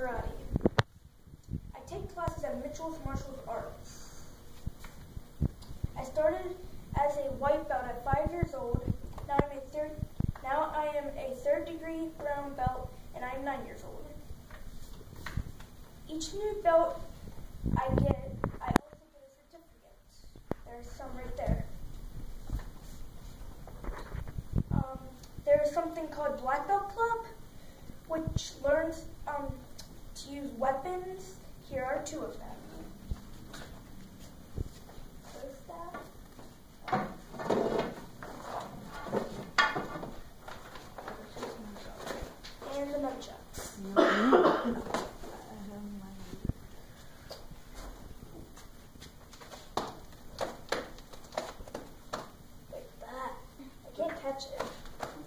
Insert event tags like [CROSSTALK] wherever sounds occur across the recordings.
karate. I take classes at Mitchell's Martial Arts. I started as a white belt at five years old. Now I'm a third. Now I am a third degree brown belt, and I am nine years old. Each new belt I get, I also get a certificate. There's some right there. Um, there's something called Black Belt Club, weapons. Here are two of them. And the nunchucks. That. I can't catch it. Very good.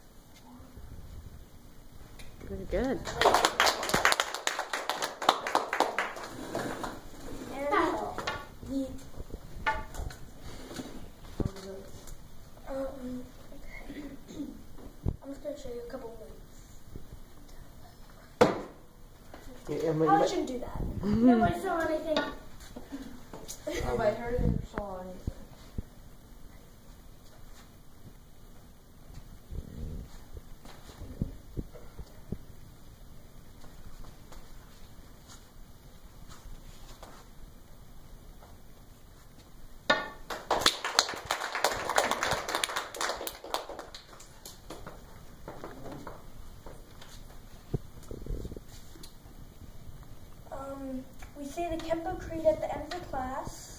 And the um, okay. I'm just gonna show you a couple moves. Yeah, and when Probably you- a couple more weeks. I shouldn't do that. [LAUGHS] Nobody saw anything. oh, I heard it or saw anything. Um, we say the Kempo Creed at the end of the class.